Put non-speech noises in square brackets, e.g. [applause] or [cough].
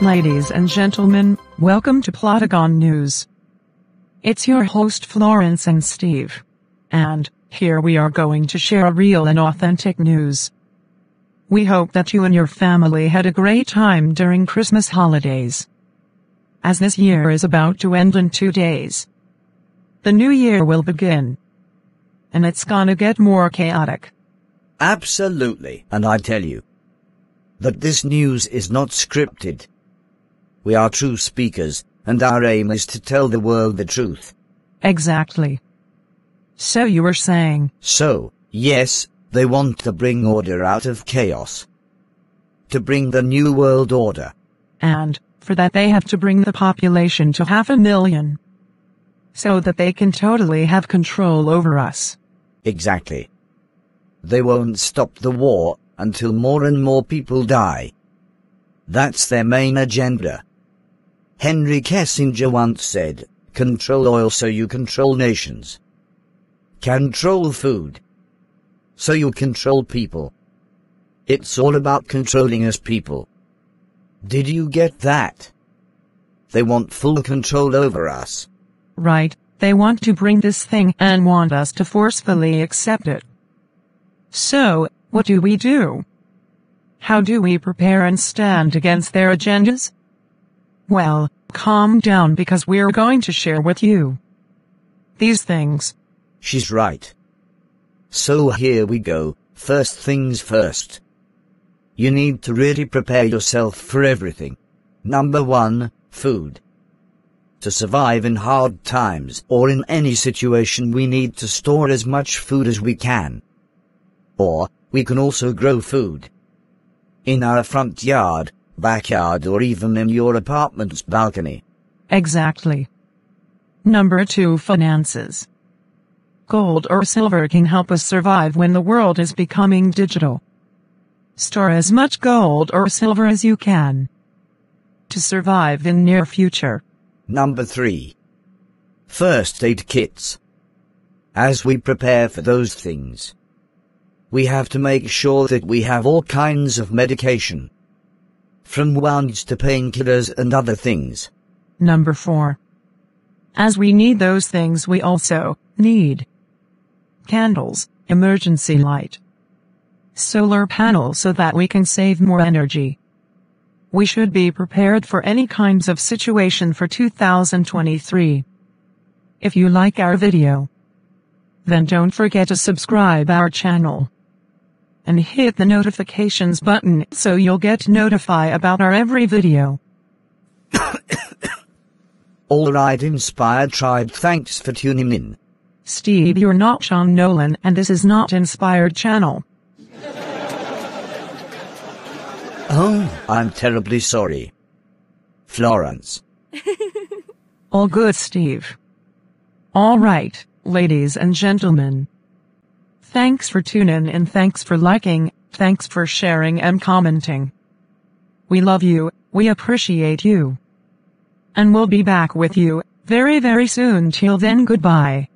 Ladies and gentlemen, welcome to Plotagon News. It's your host Florence and Steve. And, here we are going to share a real and authentic news. We hope that you and your family had a great time during Christmas holidays. As this year is about to end in two days. The new year will begin. And it's gonna get more chaotic. Absolutely. And I tell you that this news is not scripted. We are true speakers, and our aim is to tell the world the truth. Exactly. So you were saying, So, yes, they want to bring order out of chaos. To bring the new world order. and, for that they have to bring the population to half a million. So that they can totally have control over us. Exactly. They won't stop the war until more and more people die. That's their main agenda. Henry Kissinger once said, control oil so you control nations. Control food. So you control people. It's all about controlling us people. Did you get that? They want full control over us. Right, they want to bring this thing and want us to forcefully accept it. So, what do we do? How do we prepare and stand against their agendas? Well, calm down because we're going to share with you these things. She's right. So here we go. First things first. You need to really prepare yourself for everything. Number one, food. To survive in hard times or in any situation we need to store as much food as we can. Or, we can also grow food. In our front yard, backyard or even in your apartment's balcony. Exactly. Number two, finances. Gold or silver can help us survive when the world is becoming digital. Store as much gold or silver as you can to survive in near future. Number three, first aid kits. As we prepare for those things, we have to make sure that we have all kinds of medication. From wounds to painkillers and other things. Number four. As we need those things we also need candles, emergency light, solar panels so that we can save more energy. We should be prepared for any kinds of situation for 2023. If you like our video, then don't forget to subscribe our channel and hit the notifications button so you'll get notified about our every video. [coughs] Alright Inspired Tribe thanks for tuning in. Steve, you're not Sean Nolan and this is not Inspired Channel. Oh, I'm terribly sorry. Florence. [laughs] All good, Steve. All right, ladies and gentlemen. Thanks for tuning in, thanks for liking, thanks for sharing and commenting. We love you, we appreciate you. And we'll be back with you very, very soon. Till then, goodbye.